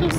to sleep.